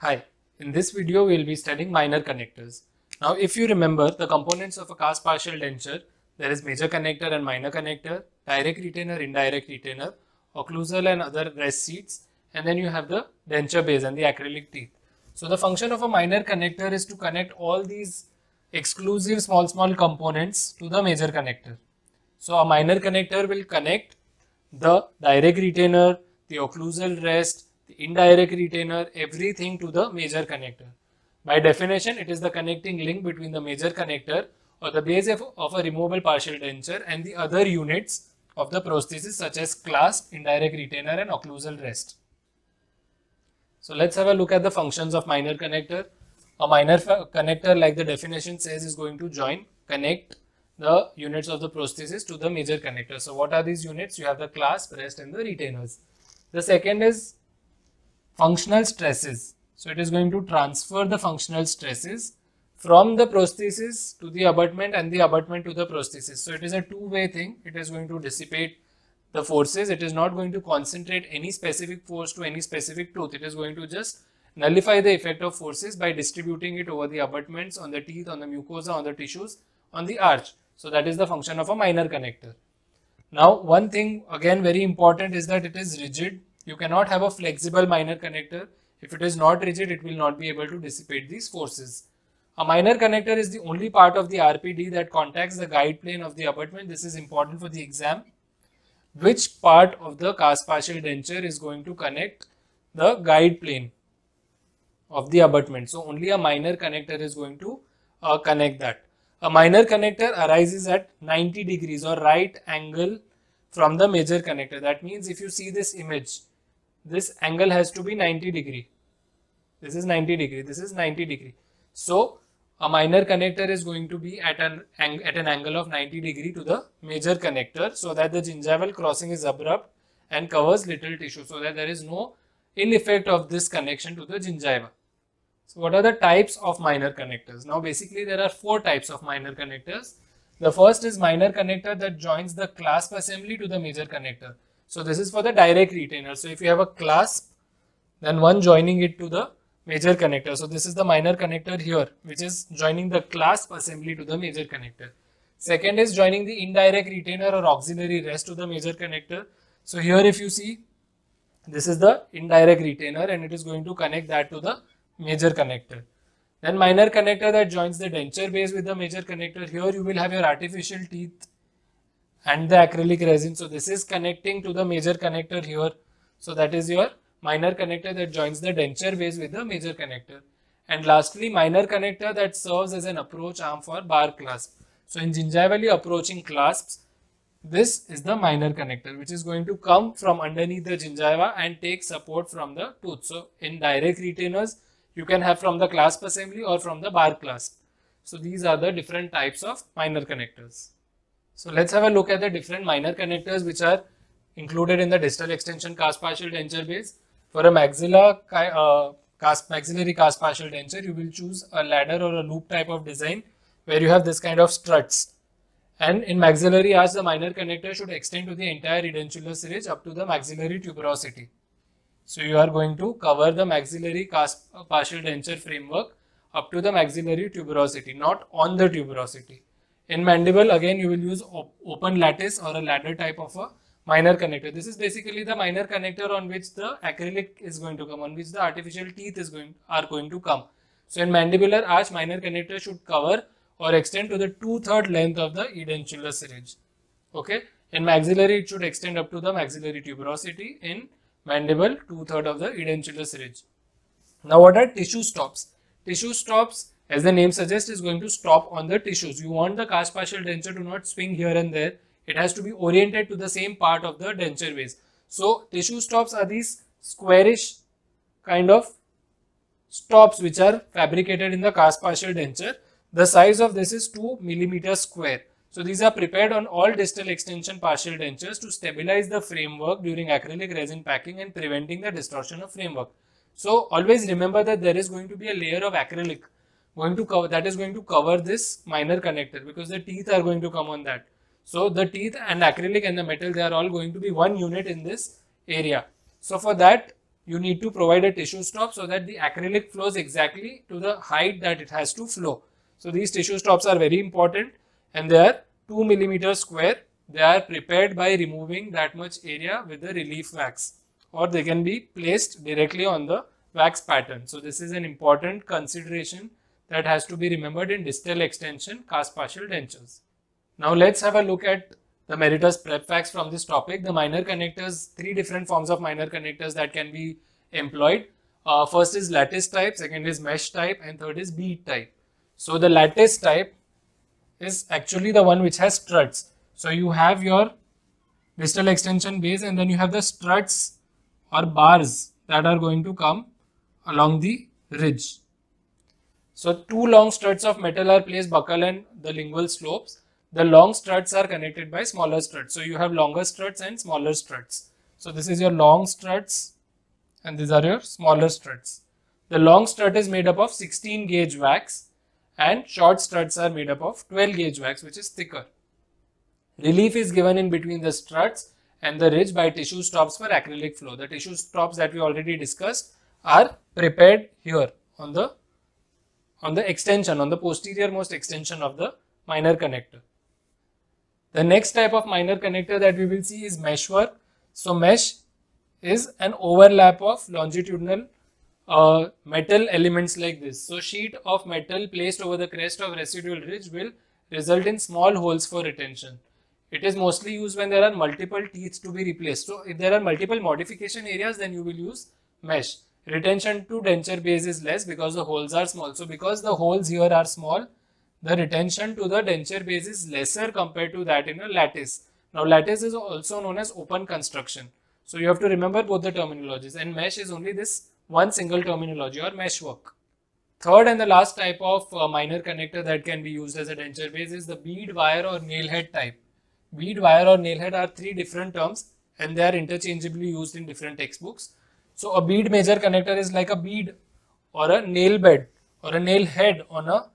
Hi, in this video we will be studying minor connectors. Now if you remember the components of a cast partial denture, there is major connector and minor connector, direct retainer, indirect retainer, occlusal and other rest seats and then you have the denture base and the acrylic teeth. So the function of a minor connector is to connect all these exclusive small small components to the major connector. So a minor connector will connect the direct retainer, the occlusal rest, the indirect retainer, everything to the major connector. By definition, it is the connecting link between the major connector or the base of, of a removable partial denture and the other units of the prosthesis such as clasp, indirect retainer and occlusal rest. So let's have a look at the functions of minor connector. A minor connector like the definition says is going to join, connect the units of the prosthesis to the major connector. So what are these units? You have the clasp, rest and the retainers. The second is functional stresses. So it is going to transfer the functional stresses from the prosthesis to the abutment and the abutment to the prosthesis. So it is a two-way thing. It is going to dissipate the forces. It is not going to concentrate any specific force to any specific tooth. It is going to just nullify the effect of forces by distributing it over the abutments, on the teeth, on the mucosa, on the tissues, on the arch. So that is the function of a minor connector. Now one thing again very important is that it is rigid you cannot have a flexible minor connector. If it is not rigid, it will not be able to dissipate these forces. A minor connector is the only part of the RPD that contacts the guide plane of the abutment. This is important for the exam. Which part of the cast partial denture is going to connect the guide plane of the abutment. So only a minor connector is going to uh, connect that. A minor connector arises at 90 degrees or right angle from the major connector. That means if you see this image, this angle has to be 90 degree. This is 90 degree. This is 90 degree. So a minor connector is going to be at an, at an angle of 90 degree to the major connector so that the gingival crossing is abrupt and covers little tissue so that there is no ill effect of this connection to the gingiva. So what are the types of minor connectors? Now basically there are four types of minor connectors. The first is minor connector that joins the clasp assembly to the major connector. So this is for the direct retainer. So if you have a clasp, then one joining it to the major connector. So this is the minor connector here, which is joining the clasp assembly to the major connector. Second is joining the indirect retainer or auxiliary rest to the major connector. So here if you see, this is the indirect retainer and it is going to connect that to the major connector. Then minor connector that joins the denture base with the major connector. Here you will have your artificial teeth and the acrylic resin. So this is connecting to the major connector here. So that is your minor connector that joins the denture base with the major connector. And lastly, minor connector that serves as an approach arm for bar clasp. So in gingivally approaching clasps, this is the minor connector which is going to come from underneath the gingiva and take support from the tooth. So in direct retainers, you can have from the clasp assembly or from the bar clasp. So these are the different types of minor connectors. So let's have a look at the different minor connectors which are included in the distal extension cast partial denture base. For a maxilla uh, cast, maxillary cast partial denture, you will choose a ladder or a loop type of design where you have this kind of struts. And in maxillary arch, the minor connector should extend to the entire edentulous ridge up to the maxillary tuberosity. So you are going to cover the maxillary cast partial denture framework up to the maxillary tuberosity, not on the tuberosity. In mandible, again, you will use op open lattice or a ladder type of a minor connector. This is basically the minor connector on which the acrylic is going to come, on which the artificial teeth is going are going to come. So in mandibular arch, minor connector should cover or extend to the two-third length of the edentulous ridge. Okay. In maxillary, it should extend up to the maxillary tuberosity. In mandible, two-third of the edentulous ridge. Now, what are tissue stops? Tissue stops as the name suggests, is going to stop on the tissues. You want the cast partial denture to not swing here and there. It has to be oriented to the same part of the denture base. So, tissue stops are these squarish kind of stops which are fabricated in the cast partial denture. The size of this is 2 millimeters square. So, these are prepared on all distal extension partial dentures to stabilize the framework during acrylic resin packing and preventing the distortion of framework. So, always remember that there is going to be a layer of acrylic going to cover that is going to cover this minor connector because the teeth are going to come on that. So the teeth and acrylic and the metal they are all going to be one unit in this area. So for that you need to provide a tissue stop so that the acrylic flows exactly to the height that it has to flow. So these tissue stops are very important and they are 2 millimeters square. They are prepared by removing that much area with the relief wax or they can be placed directly on the wax pattern. So this is an important consideration that has to be remembered in distal extension cast partial dentures. Now let's have a look at the MERITERS prep facts from this topic. The minor connectors, three different forms of minor connectors that can be employed. Uh, first is lattice type, second is mesh type and third is bead type. So the lattice type is actually the one which has struts. So you have your distal extension base and then you have the struts or bars that are going to come along the ridge. So two long struts of metal are placed buccal and the lingual slopes the long struts are connected by smaller struts. So you have longer struts and smaller struts. So this is your long struts and these are your smaller struts. The long strut is made up of 16 gauge wax and short struts are made up of 12 gauge wax which is thicker. Relief is given in between the struts and the ridge by tissue stops for acrylic flow. The tissue stops that we already discussed are prepared here on the on the extension on the posterior most extension of the minor connector. The next type of minor connector that we will see is meshwork. So mesh is an overlap of longitudinal uh, metal elements like this. So sheet of metal placed over the crest of residual ridge will result in small holes for retention. It is mostly used when there are multiple teeth to be replaced. So if there are multiple modification areas then you will use mesh. Retention to denture base is less because the holes are small. So because the holes here are small, the retention to the denture base is lesser compared to that in a lattice. Now lattice is also known as open construction. So you have to remember both the terminologies and mesh is only this one single terminology or meshwork. Third and the last type of uh, minor connector that can be used as a denture base is the bead wire or nail head type. Bead wire or nail head are three different terms and they are interchangeably used in different textbooks. So a bead major connector is like a bead or a nail bed or a nail head on a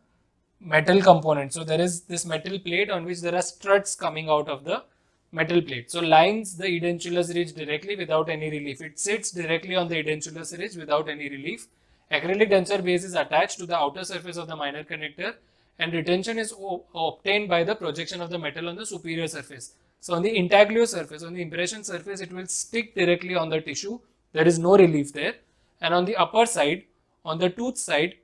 metal component. So there is this metal plate on which there are struts coming out of the metal plate. So lines the edentulous ridge directly without any relief. It sits directly on the edentulous ridge without any relief. Acrylic denture base is attached to the outer surface of the minor connector and retention is obtained by the projection of the metal on the superior surface. So on the intaglio surface, on the impression surface, it will stick directly on the tissue. There is no relief there. And on the upper side, on the tooth side,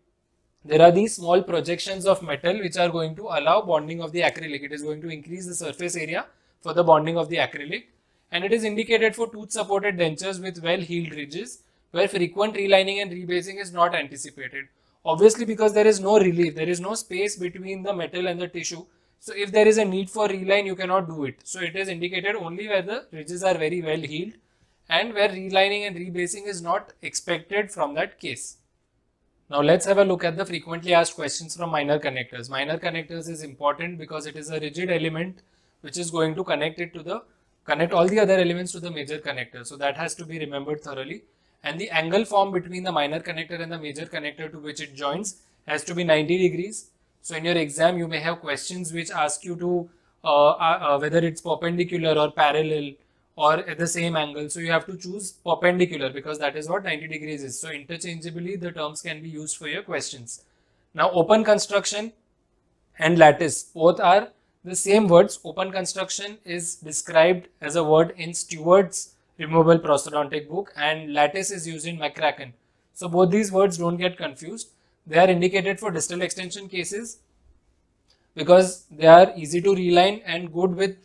there are these small projections of metal which are going to allow bonding of the acrylic. It is going to increase the surface area for the bonding of the acrylic and it is indicated for tooth supported dentures with well healed ridges where frequent relining and rebasing is not anticipated. Obviously because there is no relief, there is no space between the metal and the tissue. So if there is a need for reline, you cannot do it. So it is indicated only where the ridges are very well healed and where relining and rebasing is not expected from that case. Now let's have a look at the frequently asked questions from minor connectors. Minor connectors is important because it is a rigid element which is going to connect it to the connect all the other elements to the major connector. So that has to be remembered thoroughly. And the angle formed between the minor connector and the major connector to which it joins has to be 90 degrees. So in your exam you may have questions which ask you to uh, uh, uh whether it's perpendicular or parallel or at the same angle. So you have to choose perpendicular because that is what 90 degrees is. So interchangeably the terms can be used for your questions. Now open construction and lattice both are the same words. Open construction is described as a word in Stewart's removable prosthodontic book and lattice is used in McCracken. So both these words don't get confused. They are indicated for distal extension cases because they are easy to reline and good with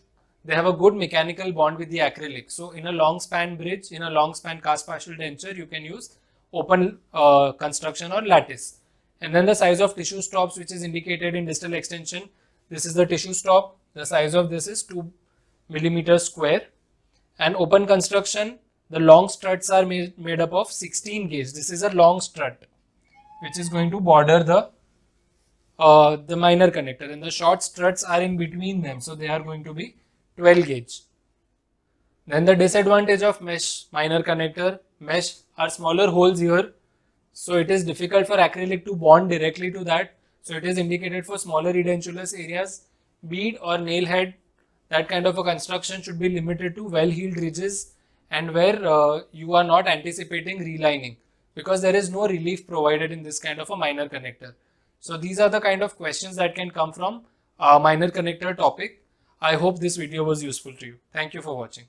they have a good mechanical bond with the acrylic. So in a long span bridge, in a long span cast partial denture, you can use open uh, construction or lattice. And then the size of tissue stops, which is indicated in distal extension. This is the tissue stop. The size of this is 2 millimeters square. And open construction, the long struts are made, made up of 16 gauge. This is a long strut, which is going to border the uh, the minor connector and the short struts are in between them. So they are going to be 12 gauge. Then the disadvantage of mesh minor connector, mesh are smaller holes here. So it is difficult for acrylic to bond directly to that. So it is indicated for smaller edentulous areas. Bead or nail head, that kind of a construction should be limited to well-healed ridges and where uh, you are not anticipating relining because there is no relief provided in this kind of a minor connector. So these are the kind of questions that can come from a minor connector topic. I hope this video was useful to you. Thank you for watching.